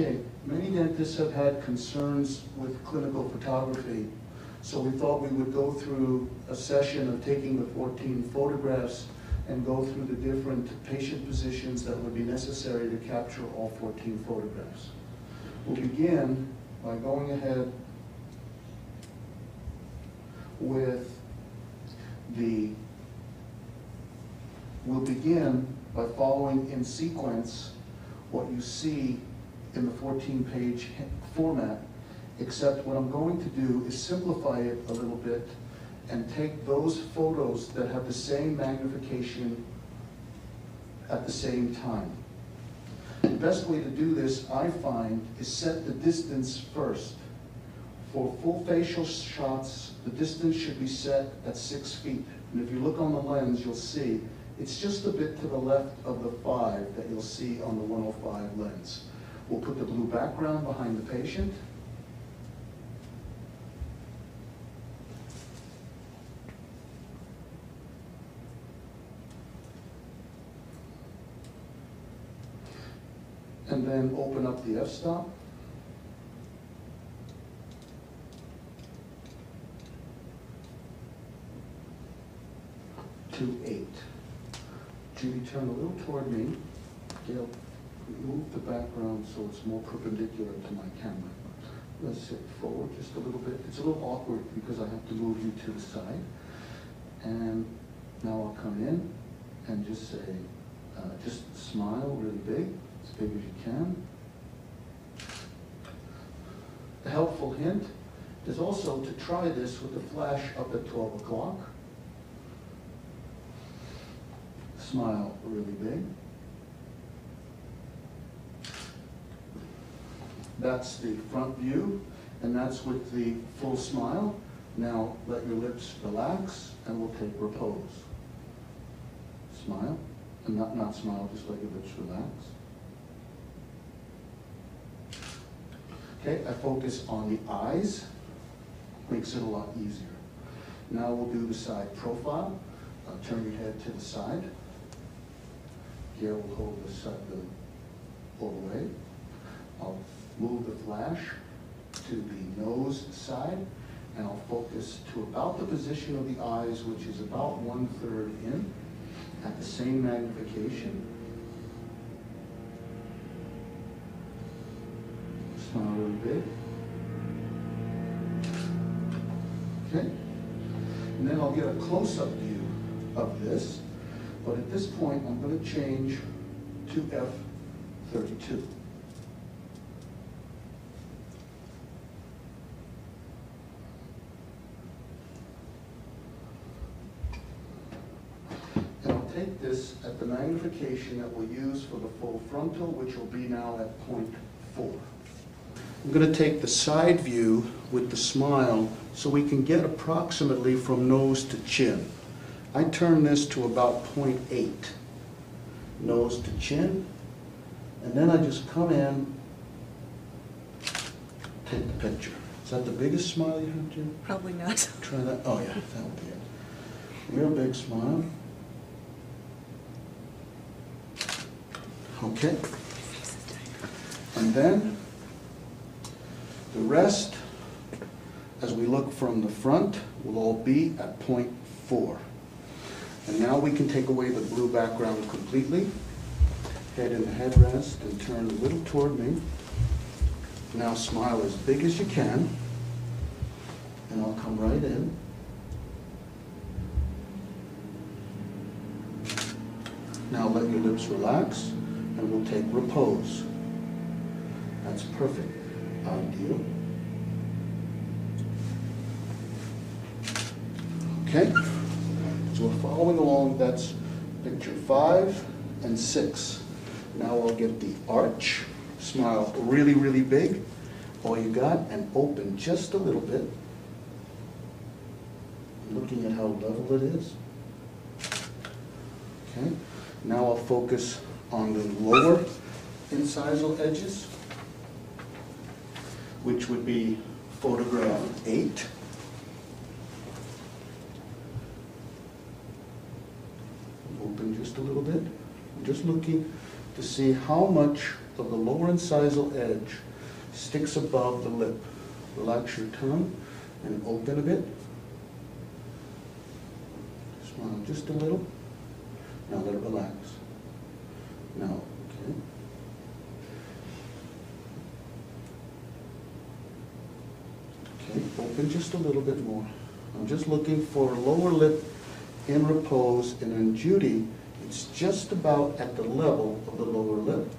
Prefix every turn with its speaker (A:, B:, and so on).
A: Okay, many dentists have had concerns with clinical photography, so we thought we would go through a session of taking the 14 photographs and go through the different patient positions that would be necessary to capture all 14 photographs. We'll begin by going ahead with the, we'll begin by following in sequence what you see in the 14-page format, except what I'm going to do is simplify it a little bit and take those photos that have the same magnification at the same time. The best way to do this, I find, is set the distance first. For full facial shots, the distance should be set at six feet. And if you look on the lens, you'll see it's just a bit to the left of the five that you'll see on the 105 lens. We'll put the blue background behind the patient. And then open up the f-stop. to eight. Judy, turn a little toward me. Gail, move the background so it's more perpendicular to my camera. Let's sit forward just a little bit. It's a little awkward because I have to move you to the side. And now I'll come in and just say, uh, just smile really big, as big as you can. A helpful hint is also to try this with the flash up at 12 o'clock. Smile really big. That's the front view, and that's with the full smile. Now let your lips relax, and we'll take repose. Smile, and not, not smile, just let your lips relax. Okay, I focus on the eyes, makes it a lot easier. Now we'll do the side profile. Uh, turn your head to the side. Here we'll hold the side the, all the way. I'll move the flash to the nose side, and I'll focus to about the position of the eyes, which is about one-third in, at the same magnification. Smile really big. Okay? And then I'll get a close-up view of this, but at this point, I'm going to change to F32. This at the magnification that we'll use for the full frontal, which will be now at 0.4. I'm going to take the side view with the smile so we can get approximately from nose to chin. I turn this to about 0.8, nose to chin, and then I just come in, take the picture. Is that the biggest smile you have, Jim?
B: Probably not.
A: Try that, oh yeah, that'll be it. Real big smile. Okay. And then, the rest, as we look from the front, will all be at point four. And now we can take away the blue background completely. Head in the headrest and turn a little toward me. Now smile as big as you can. And I'll come right in. Now let your lips relax and we'll take repose. That's perfect. Ideal. Okay, so we're following along, that's picture five and six. Now I'll get the arch, smile really, really big, all you got, and open just a little bit. Looking at how level it is. Okay, now I'll focus on the lower incisal edges, which would be photograph eight. Open just a little bit. I'm just looking to see how much of the lower incisal edge sticks above the lip. Relax your tongue and open a bit. Smile just a little. Now let it relax. Now, okay. Okay, open just a little bit more. I'm just looking for lower lip in repose, and in Judy, it's just about at the level of the lower lip.